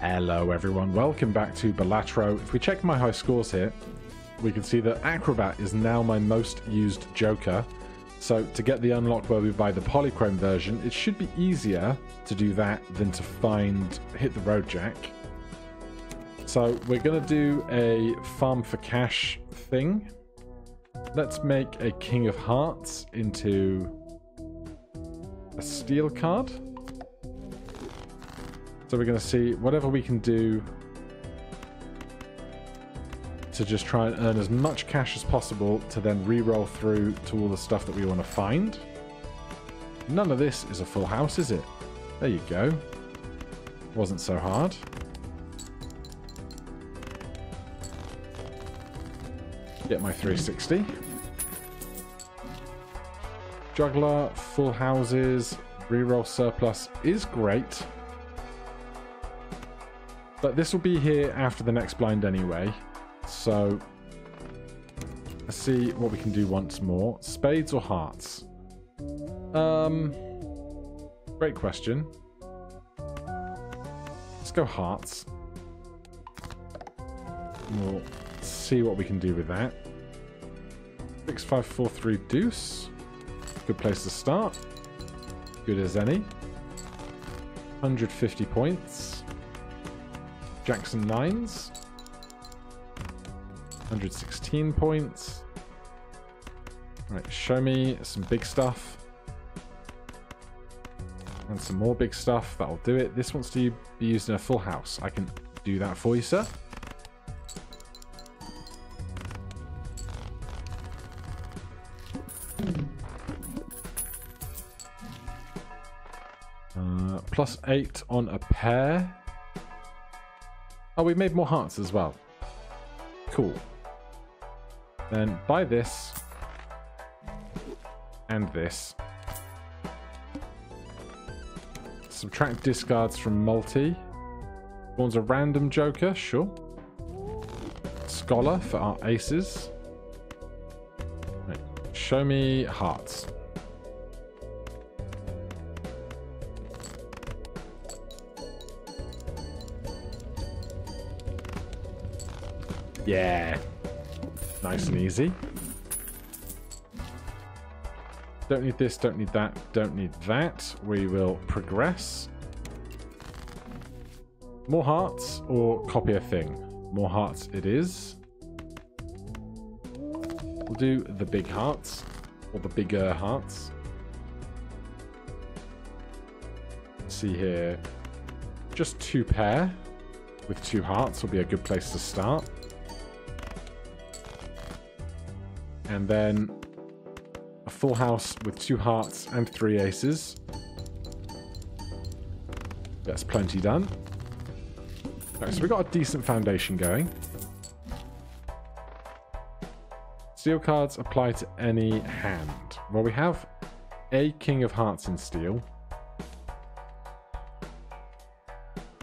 Hello everyone, welcome back to Balatro. If we check my high scores here, we can see that Acrobat is now my most used Joker. So to get the unlock where we buy the polychrome version, it should be easier to do that than to find hit the road jack. So we're gonna do a farm for cash thing. Let's make a King of Hearts into a steel card. So we're going to see whatever we can do to just try and earn as much cash as possible to then re-roll through to all the stuff that we want to find. None of this is a full house, is it? There you go. Wasn't so hard. Get my 360. Juggler, full houses, reroll surplus is great. But this will be here after the next blind anyway. So let's see what we can do once more. Spades or hearts? Um, great question. Let's go hearts. We'll see what we can do with that. Six, five, four, three, deuce. Good place to start. Good as any. 150 points. Jackson 9s. 116 points. Right, show me some big stuff. And some more big stuff. That'll do it. This wants to be used in a full house. I can do that for you, sir. Uh, plus 8 on a pair. Oh, we made more hearts as well. Cool. Then buy this. And this. Subtract discards from multi. Spawns a random joker, sure. Scholar for our aces. Right. Show me hearts. Yeah. Nice and easy. Don't need this, don't need that, don't need that. We will progress. More hearts or copy a thing? More hearts it is. We'll do the big hearts. Or the bigger hearts. Let's see here. Just two pair with two hearts will be a good place to start. And then a full house with two hearts and three aces. That's plenty done. Right, so we've got a decent foundation going. Steel cards apply to any hand. Well, we have a King of Hearts in steel.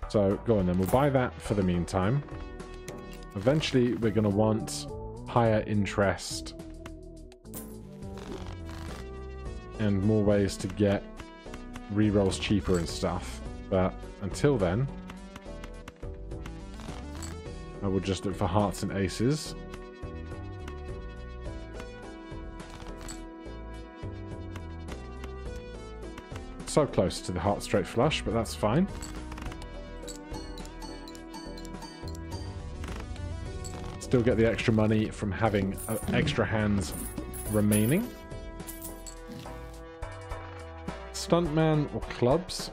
So go on then, we'll buy that for the meantime. Eventually, we're going to want higher interest and more ways to get rerolls cheaper and stuff. But until then, I will just look for hearts and aces. So close to the heart straight flush, but that's fine. Still get the extra money from having uh, extra hands remaining. Stuntman or clubs?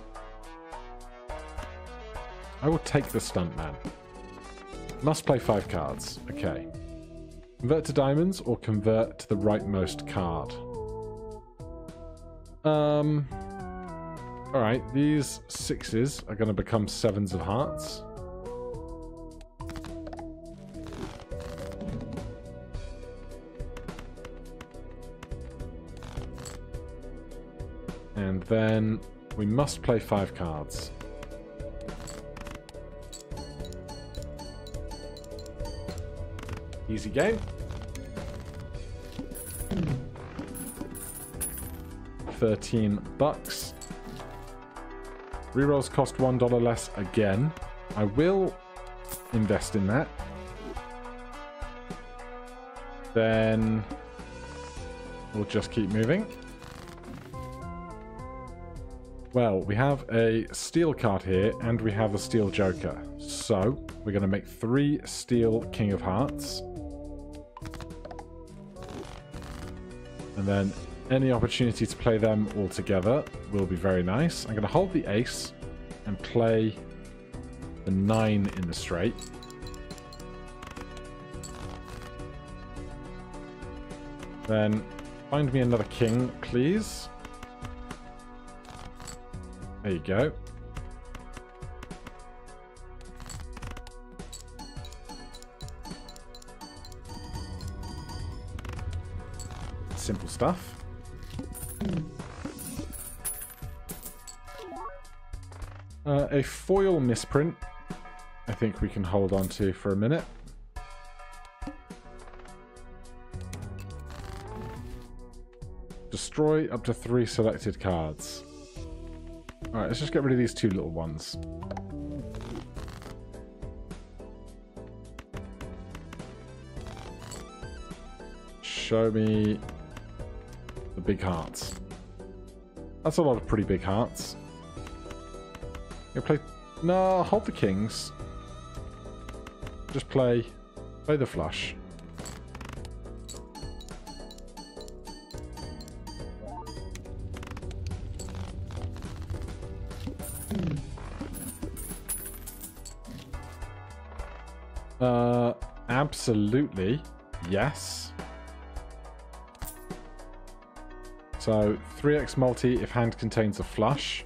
I will take the Stuntman. Must play five cards. Okay. Convert to diamonds or convert to the rightmost card. Um. Alright, these sixes are going to become sevens of hearts. Then we must play five cards. Easy game. Thirteen bucks. Rerolls cost one dollar less again. I will invest in that. Then we'll just keep moving. Well, we have a steel card here, and we have a steel joker. So, we're going to make three steel King of Hearts. And then any opportunity to play them all together will be very nice. I'm going to hold the ace and play the nine in the straight. Then find me another king, please. There you go. Simple stuff. Uh, a foil misprint, I think we can hold on to for a minute. Destroy up to three selected cards. Alright, let's just get rid of these two little ones. Show me the big hearts. That's a lot of pretty big hearts. You play... No, hold the kings. Just play... Play the flush. Absolutely. Yes. So, 3x multi if hand contains a flush.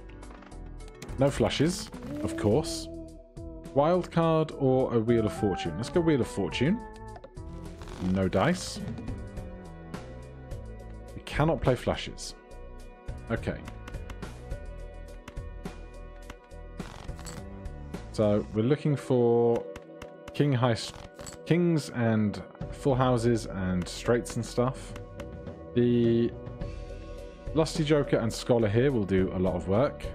No flushes, of course. Wild card or a Wheel of Fortune? Let's go Wheel of Fortune. No dice. We cannot play flushes. Okay. So we're looking for king high, kings and full houses and straights and stuff. The Lusty Joker and Scholar here will do a lot of work.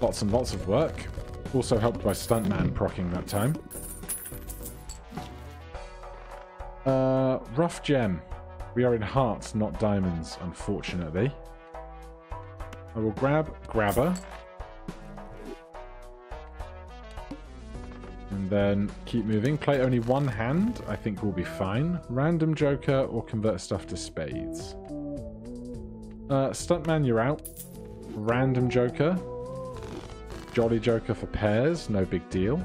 Lots and lots of work. Also helped by Stuntman procking that time. Uh, rough gem. We are in hearts, not diamonds, unfortunately. I will grab Grabber. And then keep moving. Play only one hand, I think we'll be fine. Random Joker or convert stuff to spades. Uh, Stuntman, you're out. Random Joker. Jolly Joker for pairs, no big deal.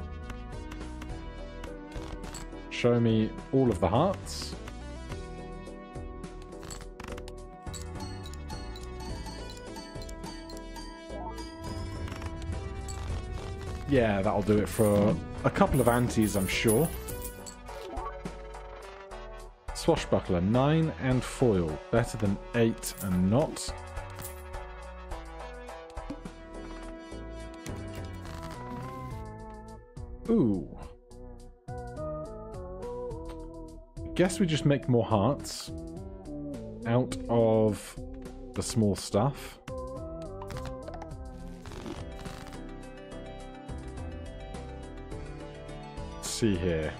Show me all of the hearts. Yeah, that'll do it for a couple of antes, I'm sure. Swashbuckler, 9 and foil. Better than 8 and not. Ooh. Guess we just make more hearts out of the small stuff. See here.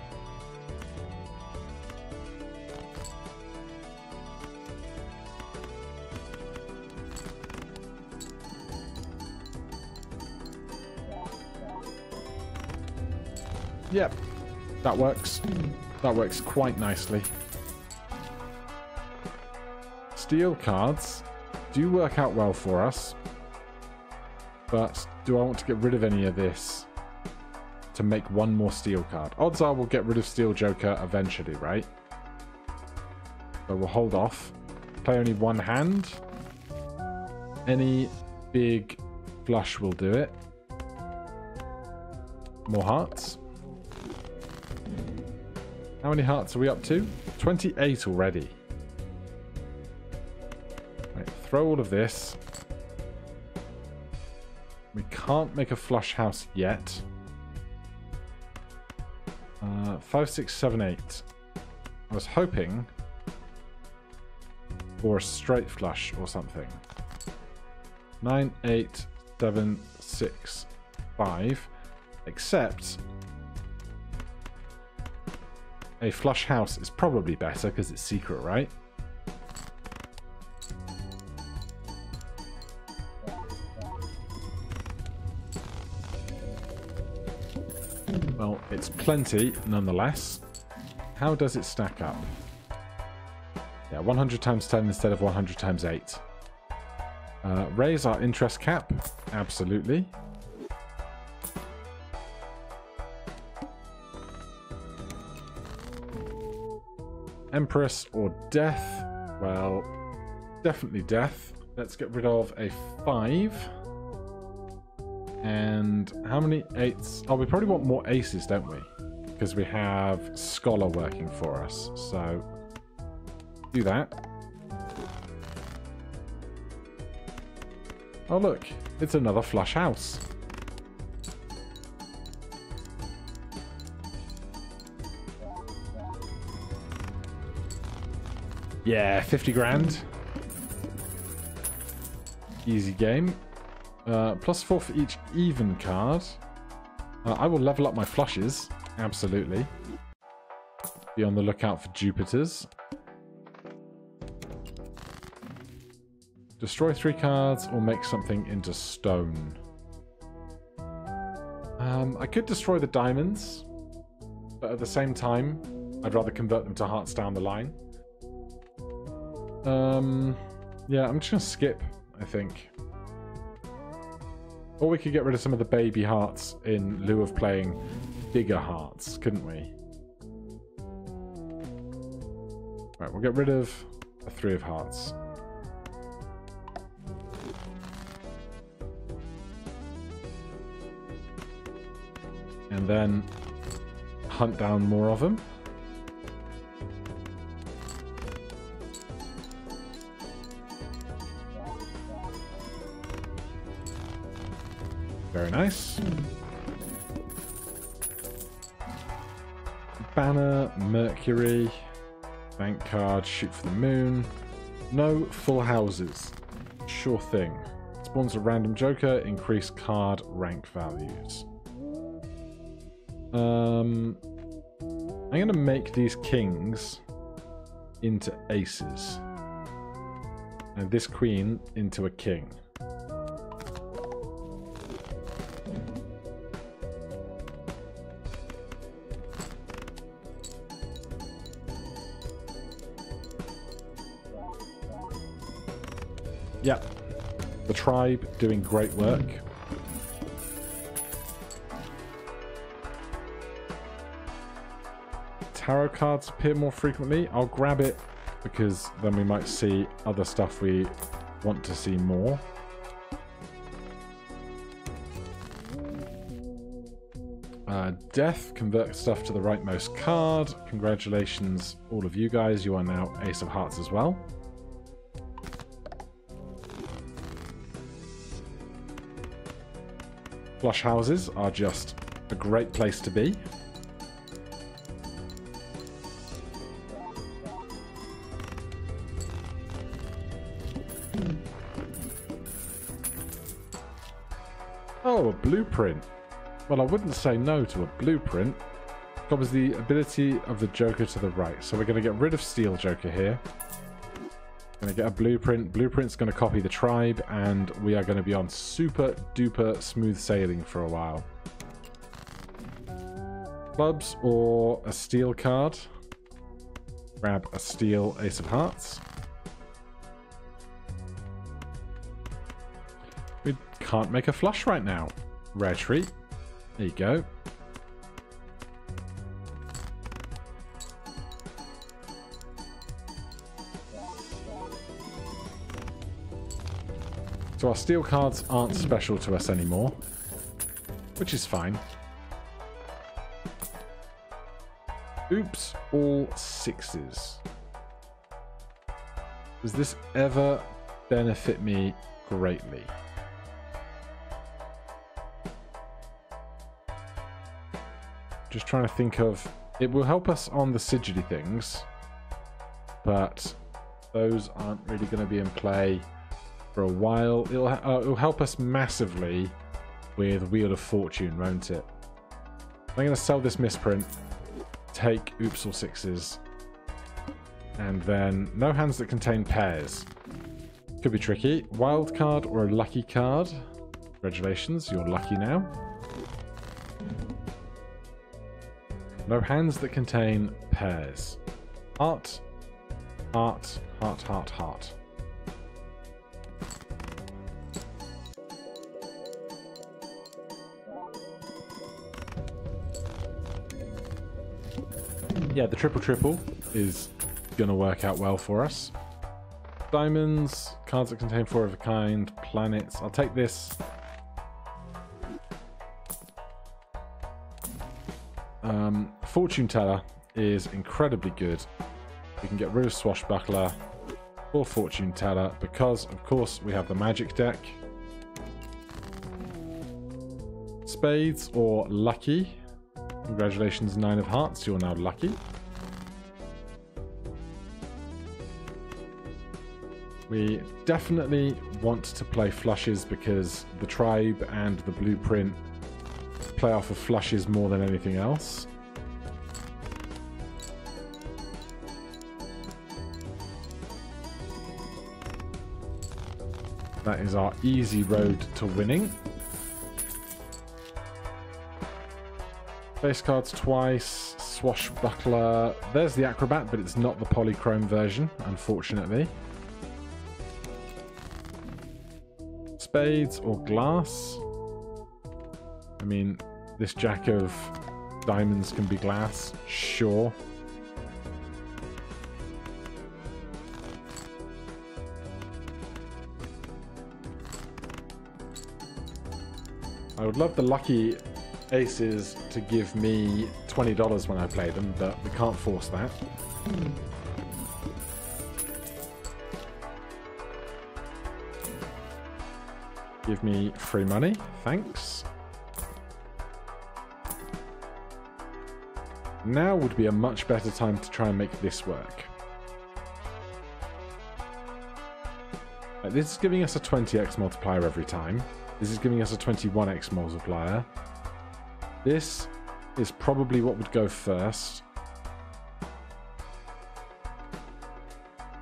Yep, that works. That works quite nicely. Steel cards do work out well for us, but do I want to get rid of any of this? To make one more steel card. Odds are we'll get rid of Steel Joker eventually, right? But we'll hold off. Play only one hand. Any big flush will do it. More hearts. How many hearts are we up to? 28 already. Right, throw all of this. We can't make a flush house yet. Five, six, seven, eight. I was hoping or a straight flush or something. Nine, eight, seven, six, five. Except a flush house is probably better because it's secret, right? It's plenty nonetheless. How does it stack up? Yeah, 100 times 10 instead of 100 times 8. Uh, raise our interest cap. Absolutely. Empress or death? Well, definitely death. Let's get rid of a 5. And how many eights? Oh, we probably want more aces, don't we? Because we have Scholar working for us. So, do that. Oh look, it's another flush house. Yeah, 50 grand. Easy game. Uh, plus four for each even card. Uh, I will level up my flushes. Absolutely. Be on the lookout for Jupiters. Destroy three cards or make something into stone. Um, I could destroy the diamonds, but at the same time, I'd rather convert them to hearts down the line. Um, yeah, I'm just going to skip, I think. Or we could get rid of some of the baby hearts in lieu of playing bigger hearts, couldn't we? Right, we'll get rid of a three of hearts. and then hunt down more of them. Very nice. Banner, Mercury, bank card, shoot for the moon. No full houses. Sure thing. Spawns a random joker, increase card rank values. Um, I'm going to make these kings into aces. And this queen into a king. Tribe doing great work. tarot cards appear more frequently. I'll grab it because then we might see other stuff we want to see more. Uh, death, convert stuff to the rightmost card. Congratulations, all of you guys. You are now Ace of Hearts as well. Flush houses are just a great place to be. Oh, a blueprint. Well, I wouldn't say no to a blueprint. Covers the ability of the Joker to the right. So we're going to get rid of Steel Joker here. To get a blueprint. Blueprint's going to copy the tribe, and we are going to be on super duper smooth sailing for a while. Clubs or a steel card. Grab a steel Ace of Hearts. We can't make a flush right now. Rare treat. There you go. Our steel cards aren't special to us anymore, which is fine. Oops, all sixes. Does this ever benefit me greatly? Just trying to think of... It will help us on the sigily things, but those aren't really going to be in play for a while. It'll, uh, it'll help us massively with Wheel of Fortune, won't it? I'm going to sell this misprint, take Oops All Sixes, and then no hands that contain pairs. Could be tricky. Wild card or a lucky card. Congratulations, you're lucky now. No hands that contain pairs. Heart, heart, heart, heart, heart. Yeah, the triple triple is going to work out well for us. Diamonds, cards that contain four of a kind, planets. I'll take this. Um, Fortune Teller is incredibly good. We can get rid of Swashbuckler or Fortune Teller because, of course, we have the Magic deck. Spades or Lucky. Congratulations, Nine of Hearts, you're now lucky. We definitely want to play flushes because the tribe and the blueprint play off of flushes more than anything else. That is our easy road to winning. Face cards twice, swashbuckler. There's the acrobat, but it's not the polychrome version, unfortunately. spades or glass. I mean, this jack of diamonds can be glass, sure. I would love the lucky aces to give me $20 when I play them, but we can't force that. Give me free money. Thanks. Now would be a much better time to try and make this work. This is giving us a 20x multiplier every time. This is giving us a 21x multiplier. This is probably what would go first.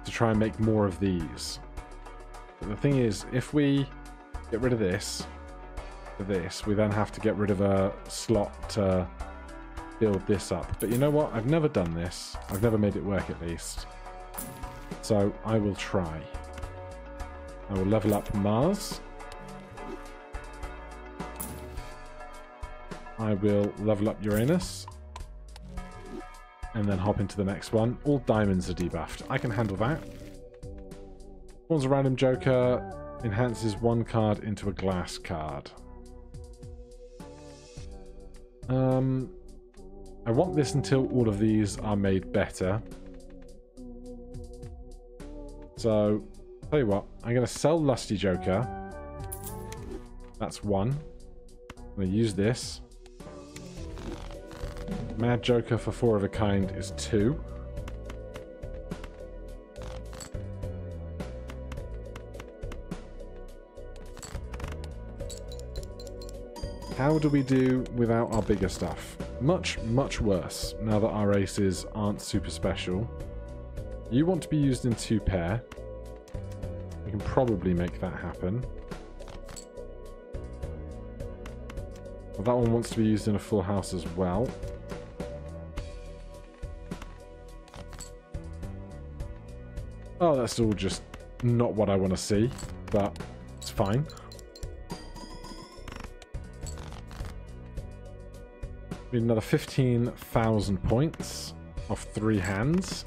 To try and make more of these. But the thing is, if we get rid of this this. We then have to get rid of a slot to build this up. But you know what? I've never done this. I've never made it work at least. So I will try. I will level up Mars. I will level up Uranus. And then hop into the next one. All diamonds are debuffed. I can handle that. One's a random joker enhances one card into a glass card. Um, I want this until all of these are made better. So, tell you what, I'm going to sell Lusty Joker. That's one. I'm going to use this. Mad Joker for four of a kind is two. How do we do without our bigger stuff? Much, much worse, now that our aces aren't super special. You want to be used in two pair. We can probably make that happen. Well, that one wants to be used in a full house as well. Oh, that's all just not what I want to see, but it's fine. Need another 15,000 points off three hands.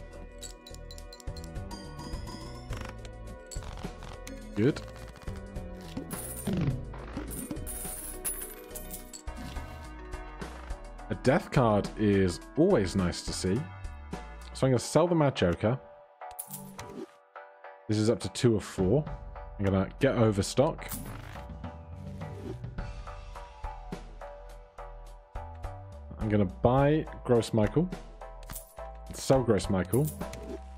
Good. A death card is always nice to see. So I'm going to sell the Mad Joker. This is up to two of four. I'm to get overstock. I'm to buy Gros Michel. Sell Gros Michel.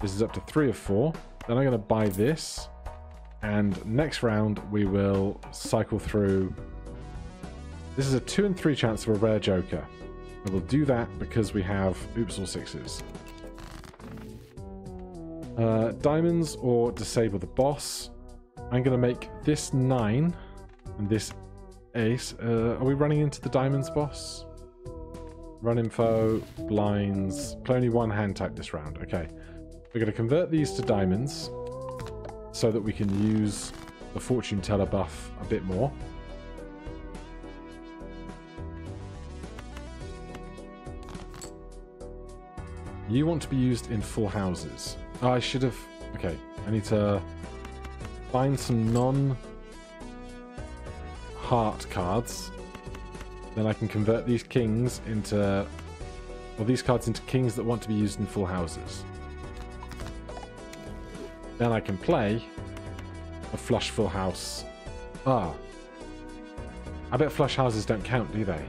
This is up to three of four. Then I'm to buy this. And next round, we will cycle through. This is a 2 and 3 chance of a rare Joker. We will do that because we have oops all sixes. Uh, diamonds or disable the boss. I'm going to make this 9 and this ace. Uh, are we running into the diamonds boss? Run info, blinds. Play only one hand type this round. Okay. We're going to convert these to diamonds so that we can use the fortune teller buff a bit more. You want to be used in full houses. Oh, I should have... Okay, I need to find some non heart cards. Then I can convert these kings into... Well, these cards into kings that want to be used in full houses. Then I can play a flush full house. Ah. I bet flush houses don't count, do they?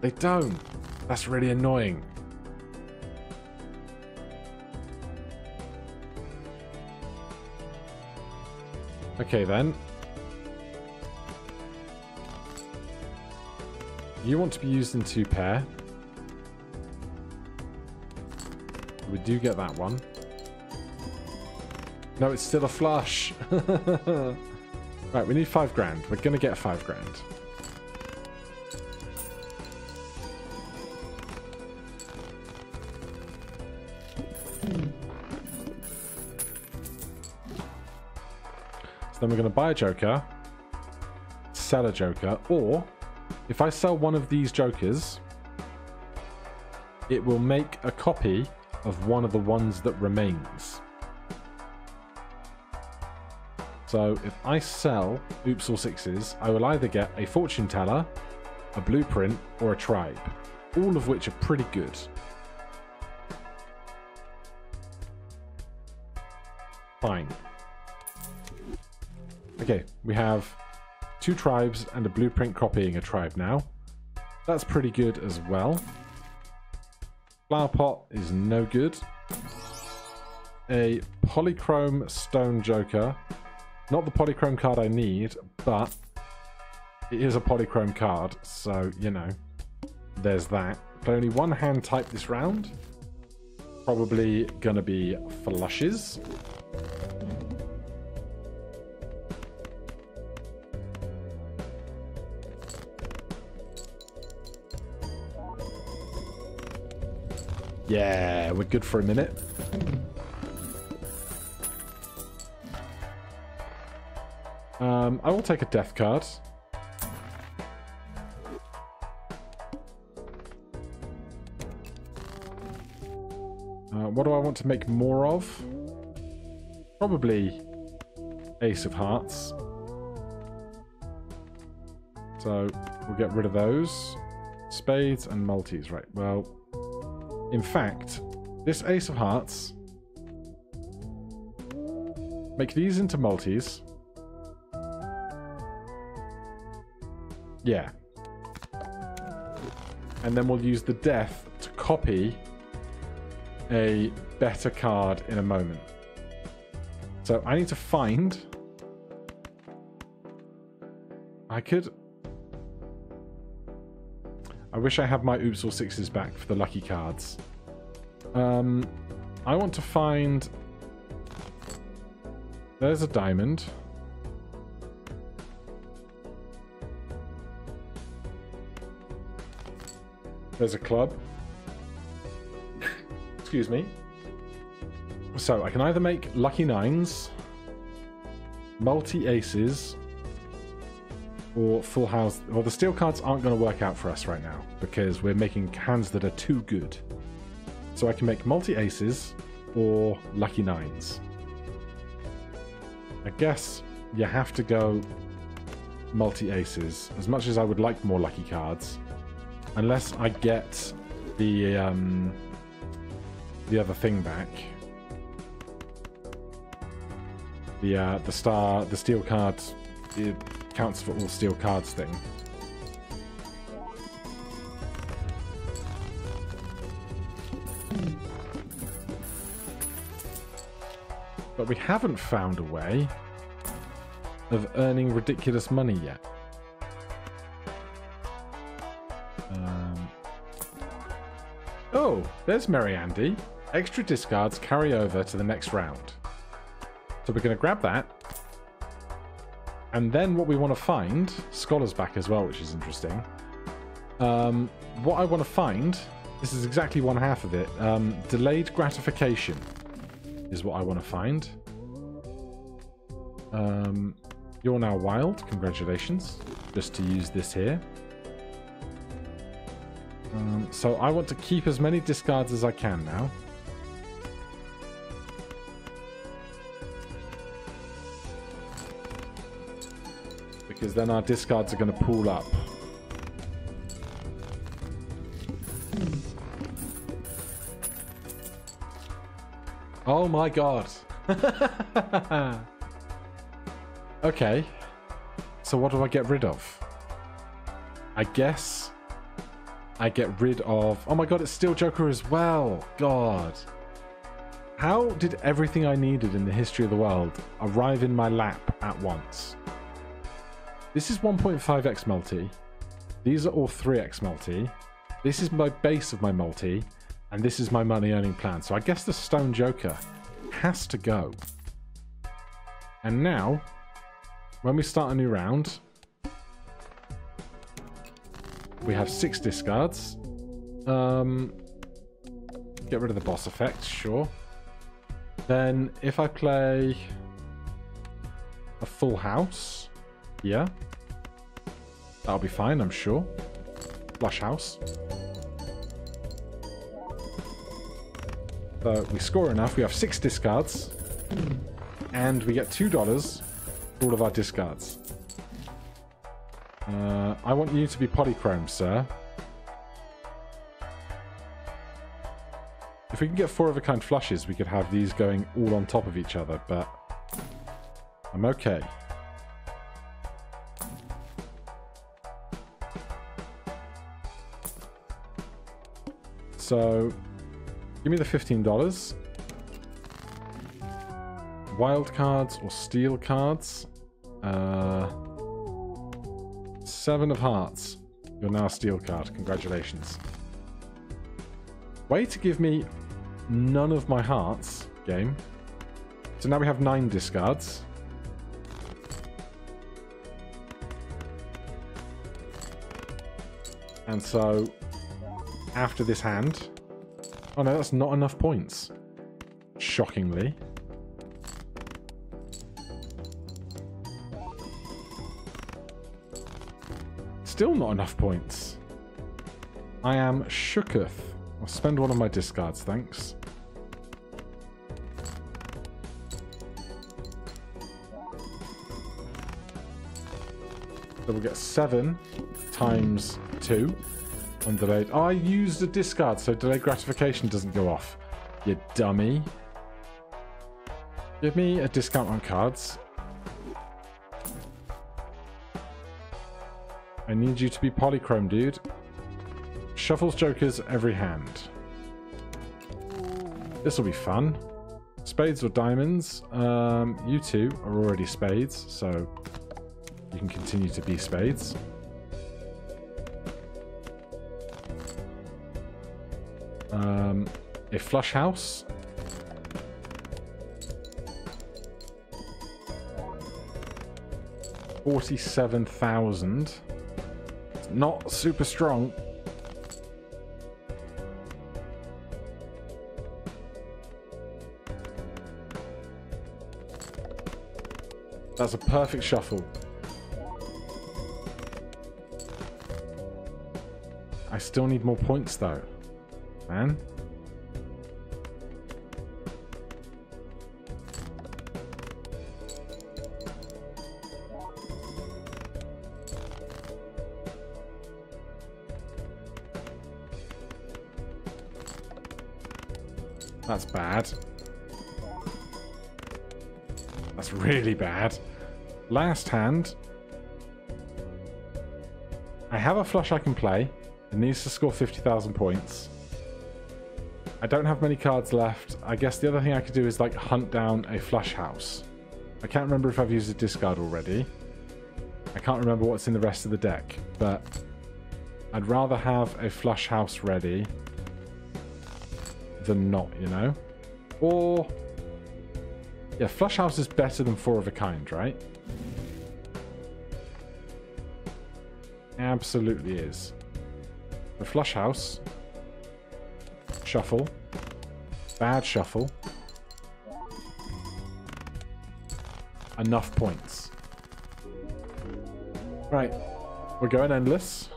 They don't. That's really annoying. Okay then. You want to be used in two pair. We do get that one. No, it's still a flush. right, we need five grand. We're going to get five grand. Then we're going to buy a Joker, sell a Joker, or if I sell one of these Jokers, it will make a copy of one of the ones that remains. So if I sell Oops All Sixes, I will either get a Fortune Teller, a Blueprint, or a Tribe. All of which are pretty good. Fine. Okay, we have two tribes and a blueprint copying a tribe now. That's pretty good as well. Flower pot is no good. A polychrome stone joker. Not the polychrome card I need, but it is a polychrome card, so, you know, there's that. But only one hand type this round. Probably gonna be flushes. Yeah, we're good for a minute. Um, I will take a death card. Uh, what do I want to make more of? Probably Ace of Hearts. So we'll get rid of those. Spades and multis, right. Well, in fact, this Ace of Hearts, make these into multis. Yeah. And then we'll use the Death to copy a better card in a moment. So I need to find... I could I wish I had my Oops All Sixes back for the lucky cards. Um, I want to find... There's a diamond. There's a club. Excuse me. So I can either make lucky nines, multi aces, or full house. Well, the steel cards aren't going to work out for us right now because we're making hands that are too good. So I can make multi-aces or lucky nines. I guess you have to go multi-aces, as much as I would like more lucky cards. Unless I get the um, the other thing back. The uh, the star, the steel card, it counts for all steel cards thing. But we haven't found a way of earning ridiculous money yet. Um, oh, there's Merry Andy. Extra discards carry over to the next round. So we're going to grab that and then what we want to find, Scholar's back as well, which is interesting. Um, what I want to find, this is exactly one half of it, um, delayed gratification is what I want to find. Um, you're now wild, congratulations, just to use this here. Um, so I want to keep as many discards as I can now. Because then our discards are going to pool up. Oh my god. okay. So what do I get rid of? I guess I get rid of... Oh my god, it's Steel Joker as well. God. How did everything I needed in the history of the world arrive in my lap at once? This is 1.5x multi. These are all 3x multi. This is my base of my multi. And this is my money earning plan. So I guess the Stone Joker has to go. And now, when we start a new round, we have six discards. Um, get rid of the boss effect, sure. Then if I play a full house, yeah, that'll be fine, I'm sure. Flush house. So we score enough, we have six discards, and we get two dollars for all of our discards. Uh, I want you to be polychrome, sir. If we can get four of a kind flushes, we could have these going all on top of each other, but I'm okay. So, give me the $15. Wild cards or steel cards. Uh, Seven of Hearts. You're now a steel card. Congratulations. Way to give me none of my hearts, game. So now we have nine discards. And so, after this hand... Oh no, that's not enough points. Shockingly. Still not enough points. I am shooketh. I'll spend one of my discards, thanks. So we'll get seven times two on delayed. I used a discard, so delayed gratification doesn't go off. You dummy. Give me a discount on cards. I need you to be polychrome, dude. Shuffles jokers every hand. This will be fun. Spades or diamonds? Um, you two are already spades, so you can continue to be spades. Um, a flush house. Forty-seven thousand. Not super strong. That's a perfect shuffle. I still need more points though, man. That's bad. That's really bad. Last hand. I have a flush I can play. It needs to score 50,000 points. I don't have many cards left. I guess the other thing I could do is like hunt down a flush house. I can't remember if I've used a discard already. I can't remember what's in the rest of the deck, but I'd rather have a flush house ready than not, you know? Or... Yeah, flush house is better than four of a kind, right? Absolutely is. The flush house. Shuffle. Bad shuffle. Enough points. Right. We're going endless.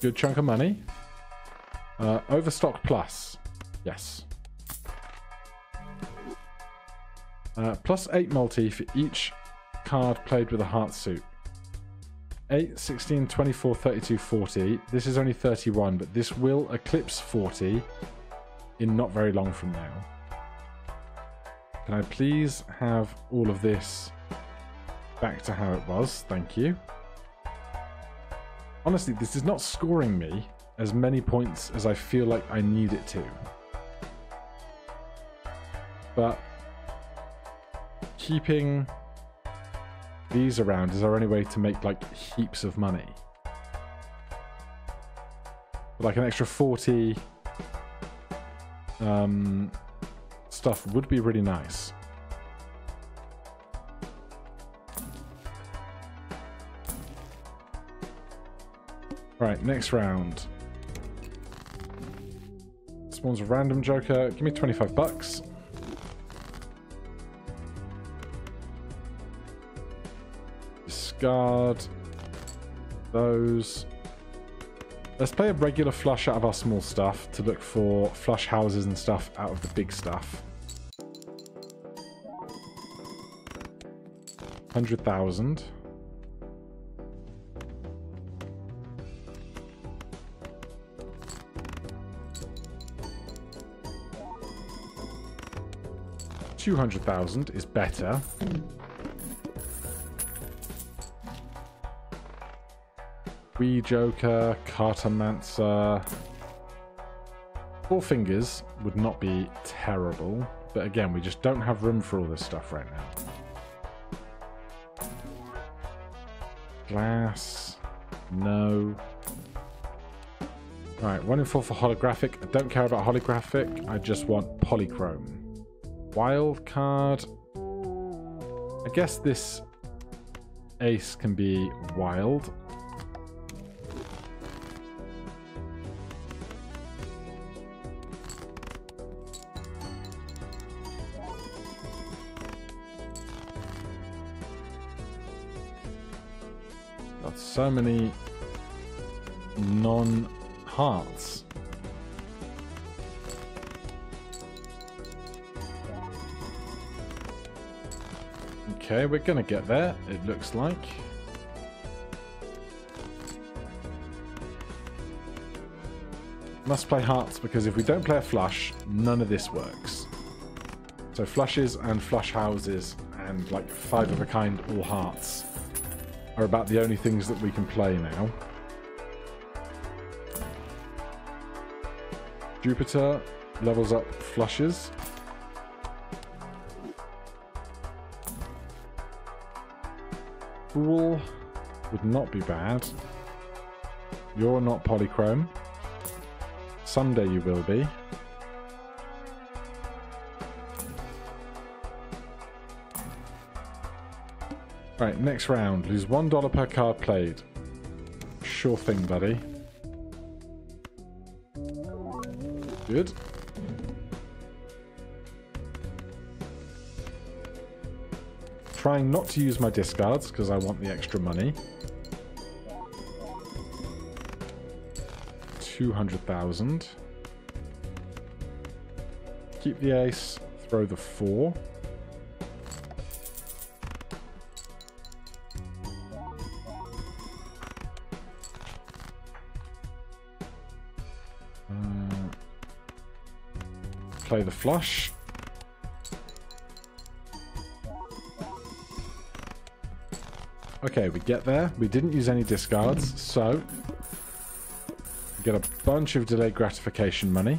Good chunk of money. Uh, Overstock Plus. Yes. Uh, plus 8 multi for each card played with a heart suit. 8, 16, 24, 32, 40. This is only 31, but this will eclipse 40 in not very long from now. Can I please have all of this back to how it was? Thank you. Honestly, this is not scoring me as many points as I feel like I need it to. But keeping these around is there any way to make like heaps of money. like an extra 40 um, stuff would be really nice. Right, next round. Spawns a random joker. Give me 25 bucks. Discard those. Let's play a regular flush out of our small stuff to look for flush houses and stuff out of the big stuff. 100,000. Two hundred thousand is better. Wee Joker, Cartomancer. Four Fingers would not be terrible, but again, we just don't have room for all this stuff right now. Glass. No. Right, one in four for holographic. I don't care about holographic. I just want polychrome. Wild card. I guess this ace can be wild. So many non-hearts. Okay, we're gonna get there, it looks like. Must play hearts, because if we don't play a flush, none of this works. So flushes and flush houses and like five of a kind all hearts are about the only things that we can play now. Jupiter levels up flushes. Fool would not be bad. You're not polychrome. Someday you will be. Right, next round. Lose $1 per card played. Sure thing, buddy. Good. Trying not to use my discards because I want the extra money. 200,000. Keep the ace, throw the four. Play the flush. Okay, we get there. We didn't use any discards, so Get a bunch of delayed gratification money.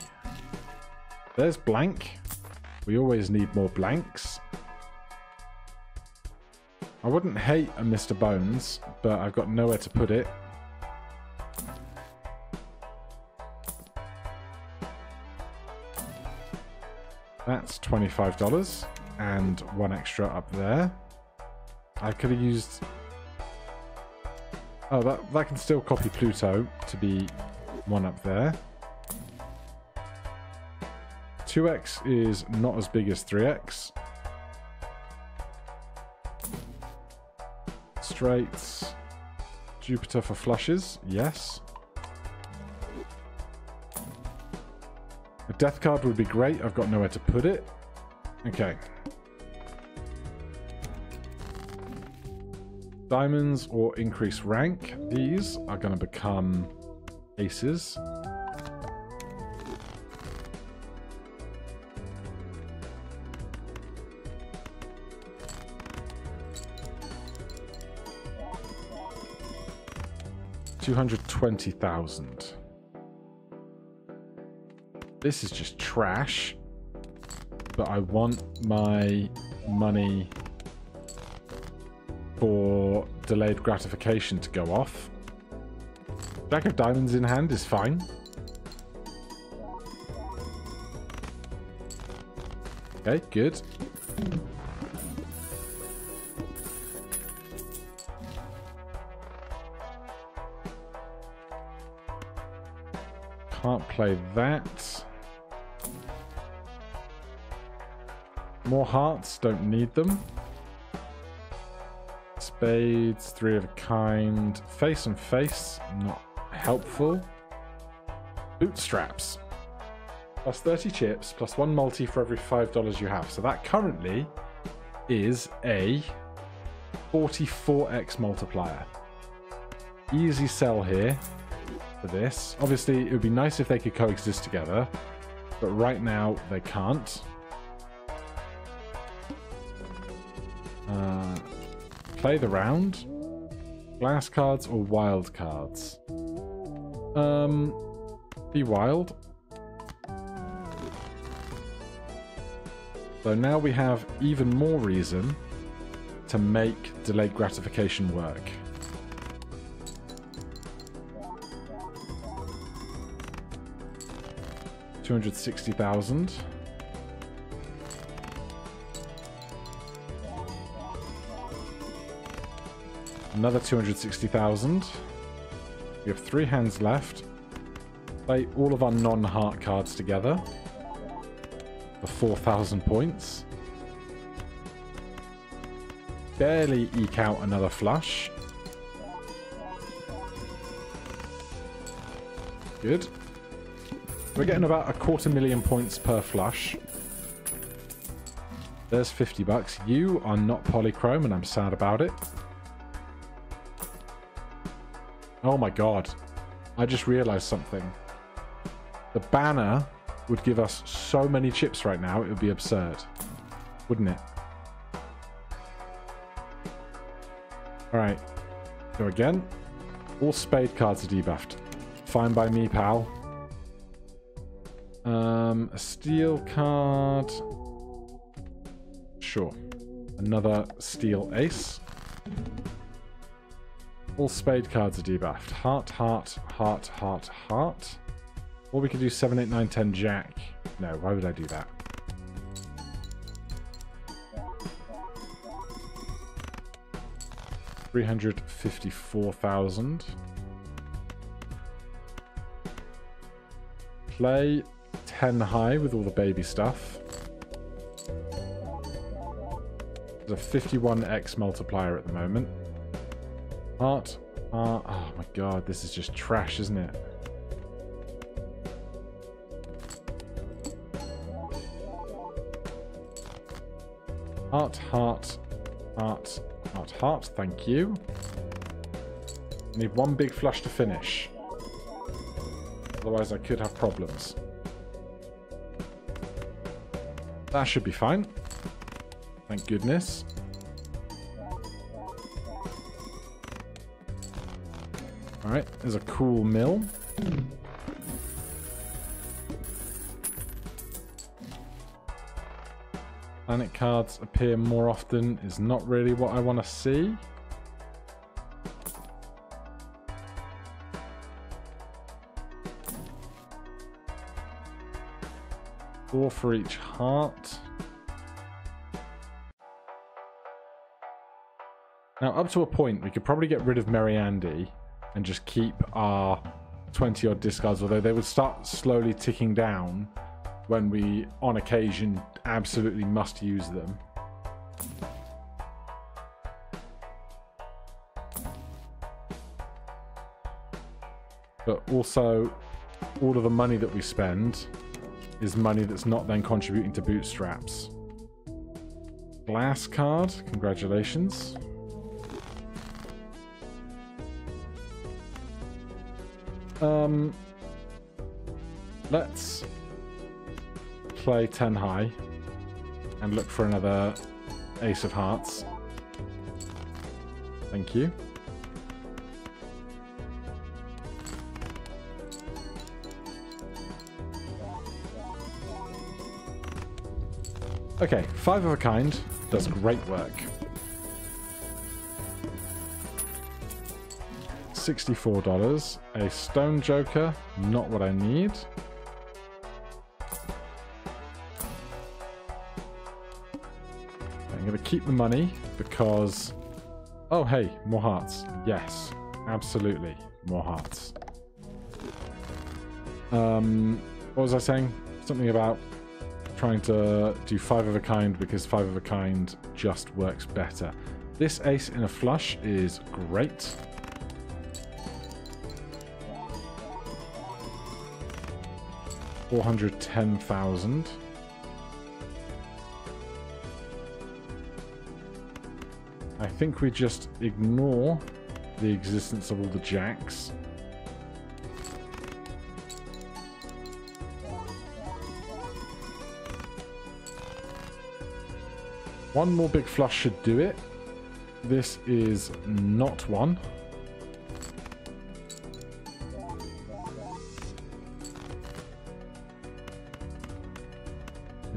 There's blank. We always need more blanks. I wouldn't hate a Mr. Bones, but I've got nowhere to put it. That's $25 and one extra up there. I could have used... Oh, that, that can still copy Pluto to be one up there. 2x is not as big as 3x. Straights. Jupiter for flushes, yes. Death card would be great. I've got nowhere to put it. Okay. Diamonds or increase rank. These are going to become aces. Two hundred twenty thousand. This is just trash. But I want my money for delayed gratification to go off. Jack of diamonds in hand is fine. Okay, good. Can't play that. More hearts, don't need them. Spades, three of a kind. Face and face, not helpful. Bootstraps. Plus 30 chips, plus one multi for every $5 you have. So that currently is a 44x multiplier. Easy sell here for this. Obviously, it would be nice if they could coexist together, but right now they can't. Uh, play the round. Glass cards or wild cards? Um, be wild. So now we have even more reason to make delayed gratification work. Two hundred sixty thousand. Another 260,000. We have three hands left. Play all of our non-heart cards together. For 4,000 points. Barely eke out another flush. Good. We're getting about a quarter million points per flush. There's 50 bucks. You are not polychrome and I'm sad about it. Oh my god. I just realized something. The banner would give us so many chips right now, it would be absurd. Wouldn't it? Alright. Go again. All spade cards are debuffed. Fine by me, pal. Um, a steel card. Sure. Another steel ace. All spade cards are debuffed. Heart, heart, heart, heart, heart. Or we could do 7, 8, 9, 10 jack. No, why would I do that? Three hundred fifty-four thousand. Play ten high with all the baby stuff. There's a fifty-one x multiplier at the moment. Heart. Uh, oh my god, this is just trash, isn't it? Heart, heart, heart, heart, heart, thank you. Need one big flush to finish. Otherwise I could have problems. That should be fine. Thank goodness. Alright, there's a cool mill. Planet cards appear more often is not really what I want to see. Four for each heart. Now, up to a point, we could probably get rid of Merry Andy and just keep our 20 odd discards, although they would start slowly ticking down when we, on occasion, absolutely must use them. But also, all of the money that we spend is money that's not then contributing to bootstraps. Glass card, congratulations. Um, let's play 10 high and look for another ace of hearts. Thank you. Okay, five of a kind does great work. $64. A stone joker, not what I need. I'm going to keep the money because... Oh, hey, more hearts. Yes, absolutely, more hearts. Um, what was I saying? Something about trying to do five of a kind because five of a kind just works better. This ace in a flush is great. 410,000. I think we just ignore the existence of all the jacks. One more big flush should do it. This is not one.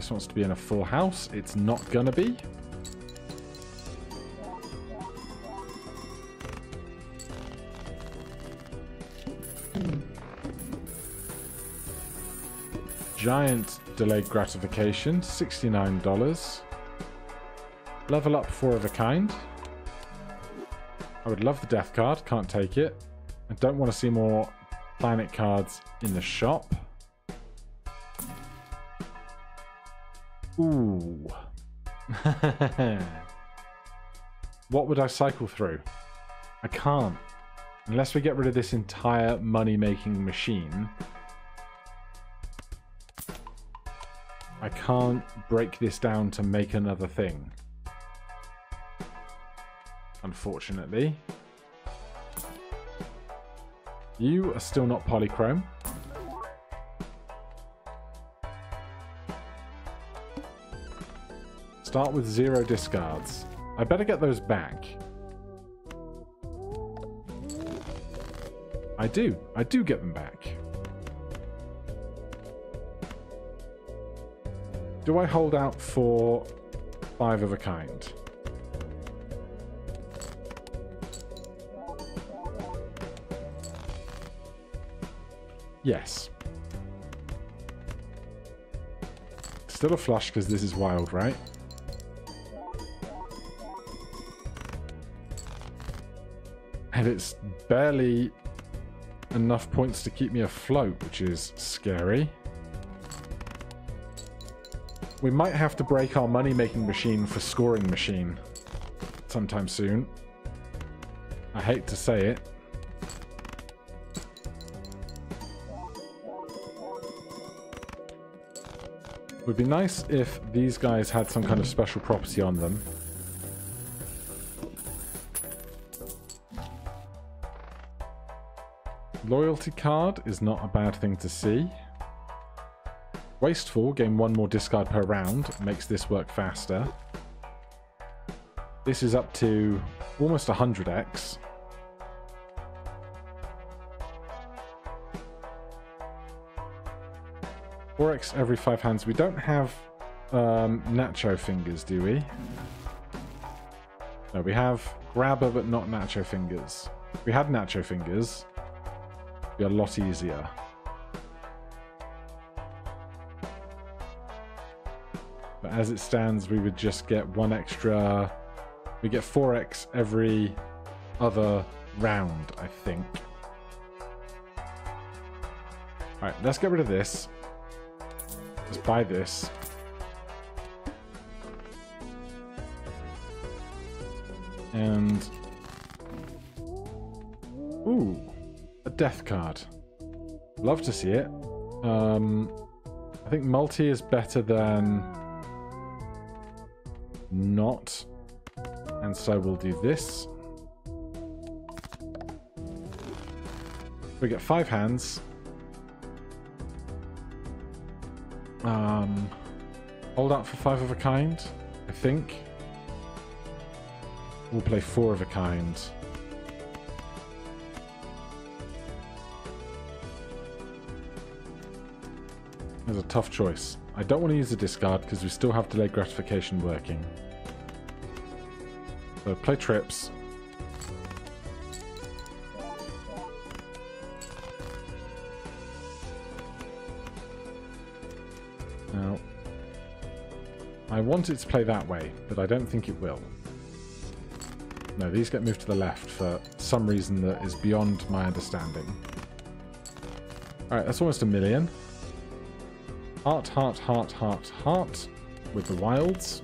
This wants to be in a full house. It's not gonna be. Giant delayed gratification, $69. Level up four of a kind. I would love the death card, can't take it. I don't want to see more planet cards in the shop. Ooh. what would I cycle through? I can't. Unless we get rid of this entire money-making machine. I can't break this down to make another thing. Unfortunately. You are still not polychrome. Start with zero discards. I better get those back. I do. I do get them back. Do I hold out for five of a kind? Yes. Still a flush because this is wild, right? And it's barely enough points to keep me afloat, which is scary. We might have to break our money-making machine for scoring machine sometime soon. I hate to say it. Would be nice if these guys had some kind of special property on them. Loyalty card is not a bad thing to see. Wasteful, gain one more discard per round, makes this work faster. This is up to almost 100x. Four X every five hands. We don't have um, nacho fingers, do we? No, we have grabber, but not nacho fingers. We had nacho fingers, be a lot easier. But as it stands, we would just get one extra... We get 4x every other round, I think. Alright, let's get rid of this. Let's buy this. And... Ooh, a death card. Love to see it. Um, I think multi is better than not. And so we'll do this. We get five hands. Um, hold out for five of a kind, I think. We'll play four of a kind. There's a tough choice. I don't want to use the discard because we still have delayed gratification working. So play trips. Now, I want it to play that way, but I don't think it will. No, these get moved to the left for some reason that is beyond my understanding. Alright, that's almost a million. Heart, heart, heart, heart, heart with the wilds.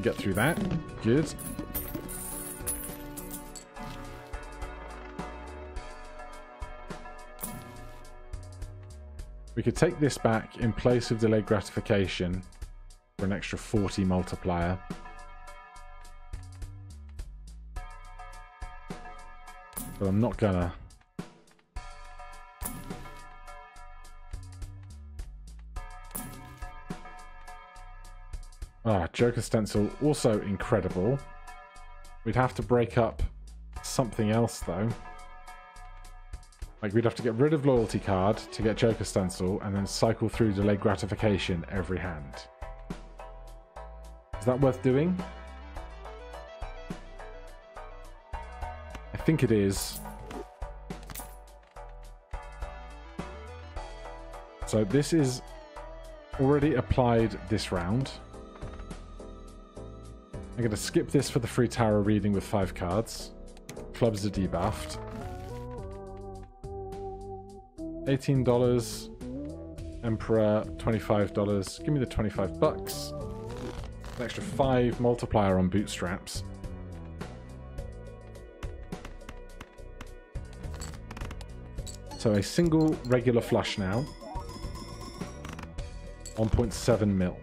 Get through that. Good. We could take this back in place of delayed gratification for an extra 40 multiplier. But I'm not gonna. Joker Stencil, also incredible. We'd have to break up something else, though. Like, we'd have to get rid of Loyalty Card to get Joker Stencil, and then cycle through Delayed Gratification every hand. Is that worth doing? I think it is. So this is already applied this round. I'm going to skip this for the free tower reading with five cards. Clubs are debuffed. $18. Emperor, $25. Give me the 25 bucks. An extra five multiplier on bootstraps. So a single regular flush now. 1.7 mil.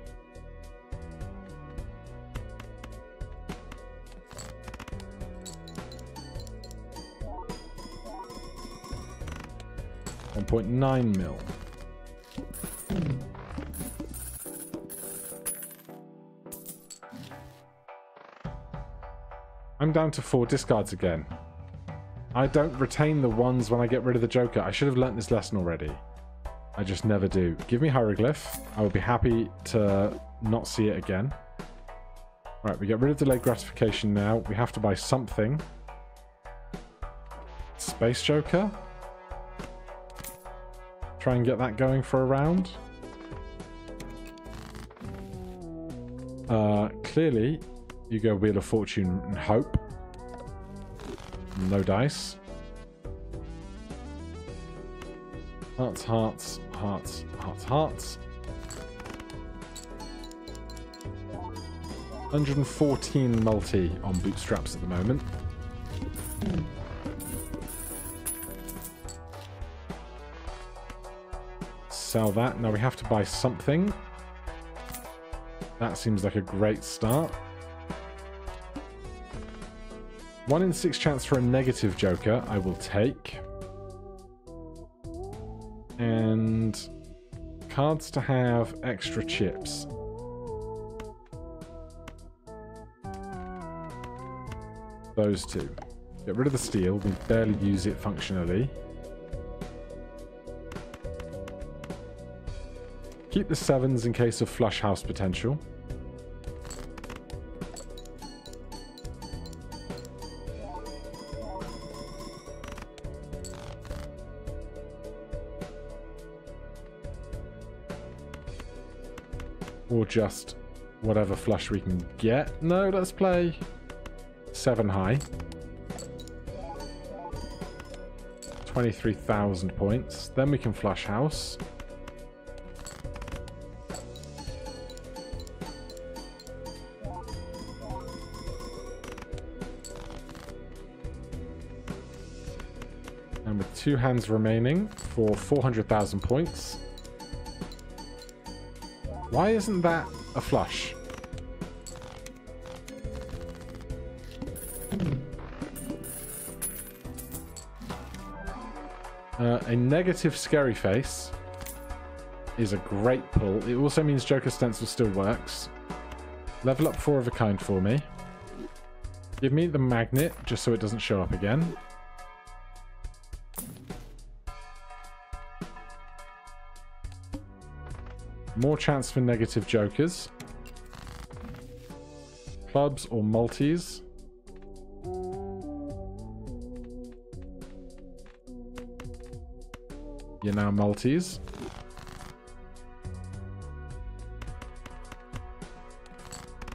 One point nine mil. I'm down to four discards again. I don't retain the ones when I get rid of the Joker. I should have learnt this lesson already. I just never do. Give me Hieroglyph. I will be happy to not see it again. Right, we get rid of delayed gratification now. We have to buy something. Space Joker? Try and get that going for a round. Uh, clearly, you go Wheel of Fortune and Hope. No dice. Hearts, hearts, hearts, hearts, hearts. 114 multi on bootstraps at the moment. Sell that. Now we have to buy something. That seems like a great start. One in six chance for a negative Joker, I will take. And cards to have extra chips. Those two. Get rid of the steel, we barely use it functionally. Keep the sevens in case of flush house potential. Or just whatever flush we can get. No, let's play seven high. 23,000 points. Then we can flush house. Two hands remaining for 400,000 points. Why isn't that a flush? Uh, a negative scary face is a great pull. It also means Joker Stencil still works. Level up four of a kind for me. Give me the magnet, just so it doesn't show up again. More chance for negative jokers. Clubs or multis. You're now multis.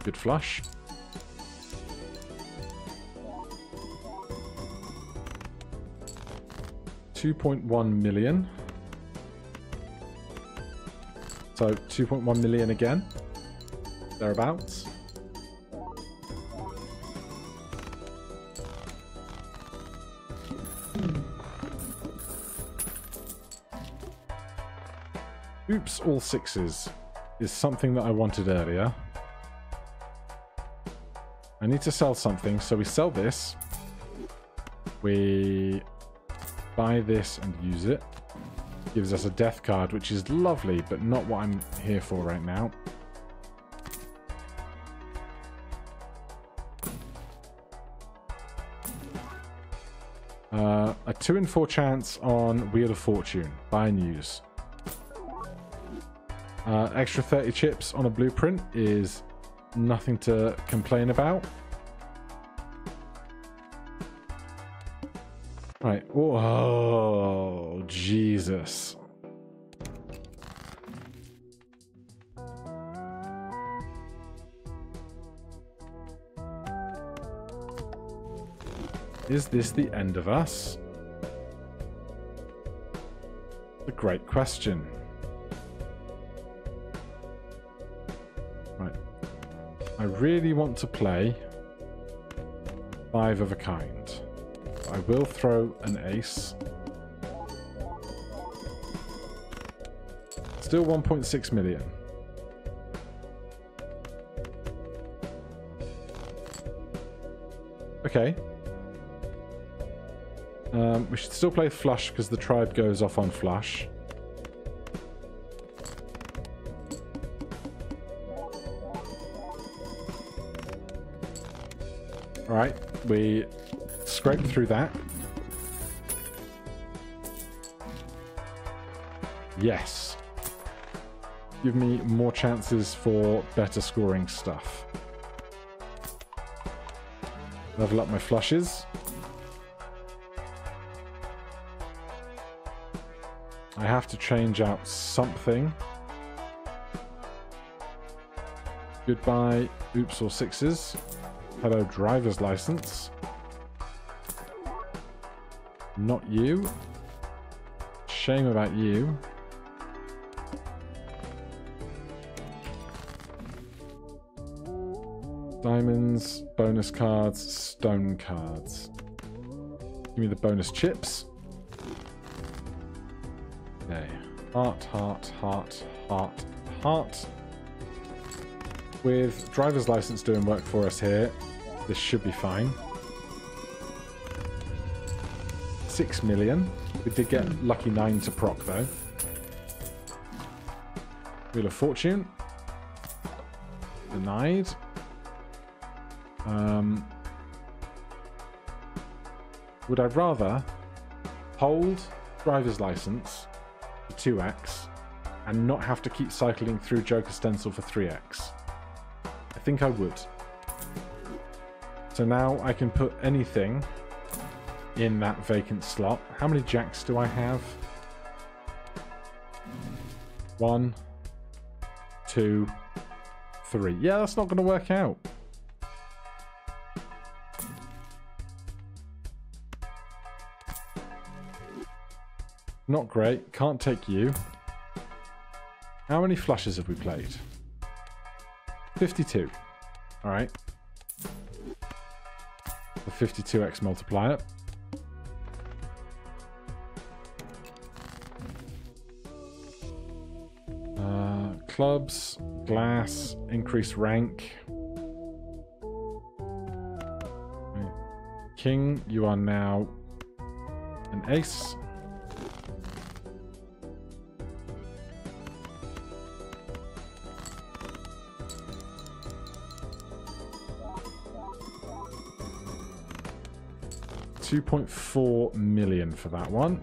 Good flush. Two point one million. So 2.1 million again. Thereabouts. Oops, all sixes is something that I wanted earlier. I need to sell something, so we sell this. We buy this and use it. Gives us a death card, which is lovely, but not what I'm here for right now. Uh, a 2 in 4 chance on Wheel of Fortune. Buy use. Uh, extra 30 chips on a blueprint is nothing to complain about. Right. Whoa, Jesus. Is this the end of us? A great question. Right. I really want to play five of a kind. I will throw an ace. Still 1.6 million. Okay. Um, we should still play flush because the tribe goes off on flush. Alright, we scrape through that. Yes. Give me more chances for better scoring stuff. Level up my flushes. I have to change out something. Goodbye, oops all sixes. Hello, driver's license. Not you. Shame about you. Diamonds, bonus cards, stone cards. Give me the bonus chips. Okay. Heart, heart, heart, heart, heart. With driver's license doing work for us here, this should be fine. Six million. We did get lucky nine to proc though. Wheel of Fortune. Denied. Um, would I rather hold driver's license for 2x and not have to keep cycling through Joker Stencil for 3x? I think I would. So now I can put anything in that vacant slot. How many jacks do I have? One, two, three. Yeah, that's not going to work out. Not great. Can't take you. How many flushes have we played? 52. Alright. The 52x multiplier. Uh, clubs, glass, increase rank. King, you are now an ace. Two point four million for that one.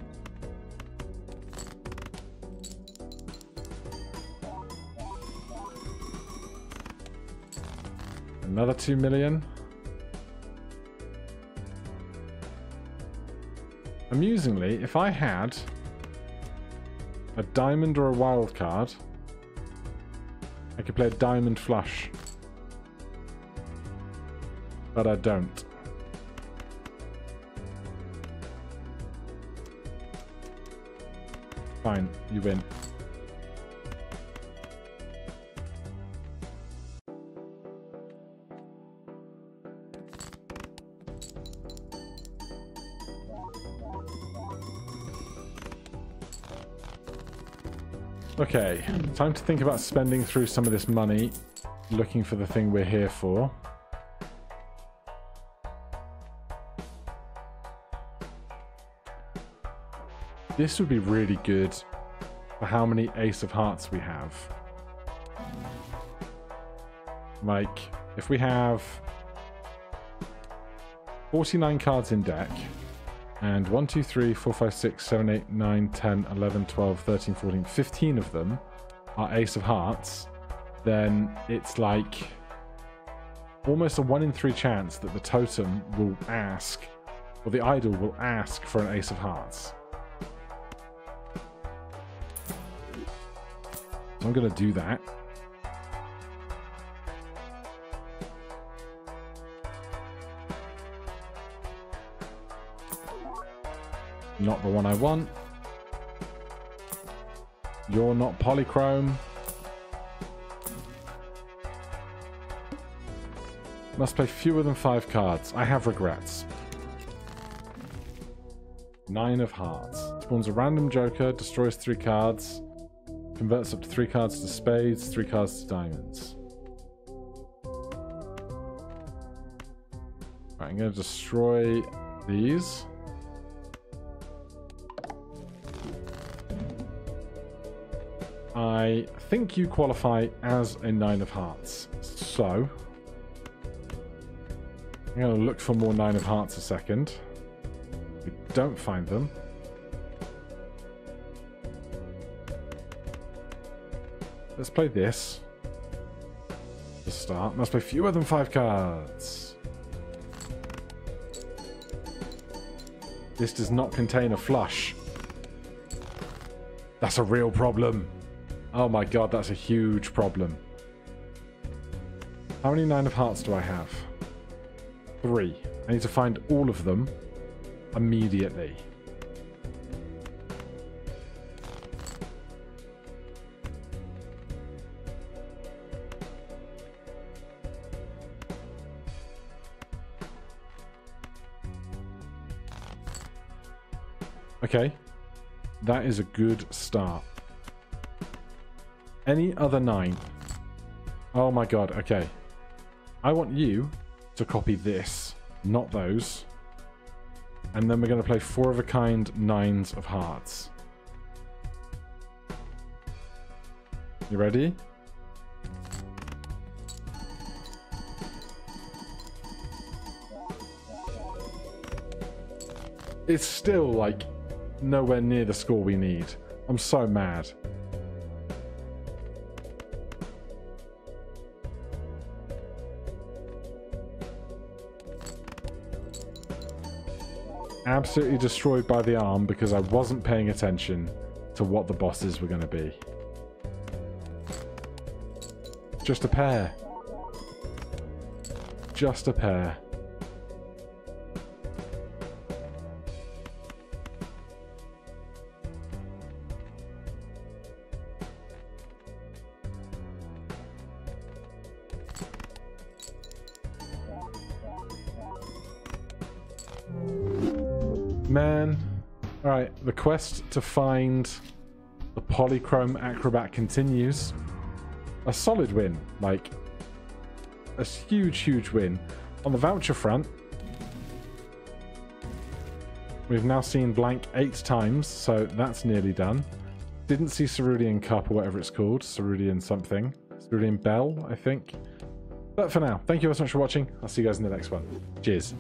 Another 2 million. Amusingly, if I had a diamond or a wild card, I could play a diamond flush. But I don't. Okay, time to think about spending through some of this money, looking for the thing we're here for. This would be really good for how many Ace of Hearts we have. Like, if we have 49 cards in deck, and 1, 2, 3, 4, 5, 6, 7, 8, 9, 10, 11, 12, 13, 14, 15 of them are Ace of Hearts, then it's like almost a 1 in 3 chance that the totem will ask, or the idol will ask for an Ace of Hearts. So I'm going to do that. Not the one I want. You're not polychrome. Must play fewer than five cards. I have regrets. Nine of Hearts. Spawns a random joker, destroys three cards, converts up to three cards to spades, three cards to diamonds. Right, I'm going to destroy these. I think you qualify as a Nine of Hearts. So, I'm going to look for more Nine of Hearts a second. We don't find them. Let's play this. To start. Must play fewer than five cards. This does not contain a flush. That's a real problem. Oh my god, that's a huge problem. How many Nine of Hearts do I have? Three. I need to find all of them immediately. Okay. That is a good start. Any other nine? Oh my god, okay. I want you to copy this, not those. And then we're going to play four of a kind nines of hearts. You ready? It's still like nowhere near the score we need. I'm so mad. Absolutely destroyed by the arm because I wasn't paying attention to what the bosses were going to be. Just a pair. Just a pair. The quest to find the Polychrome Acrobat continues. A solid win. Like, a huge, huge win. On the voucher front, we've now seen Blank eight times, so that's nearly done. Didn't see Cerulean Cup or whatever it's called. Cerulean something. Cerulean Bell, I think. But for now, thank you so much for watching. I'll see you guys in the next one. Cheers.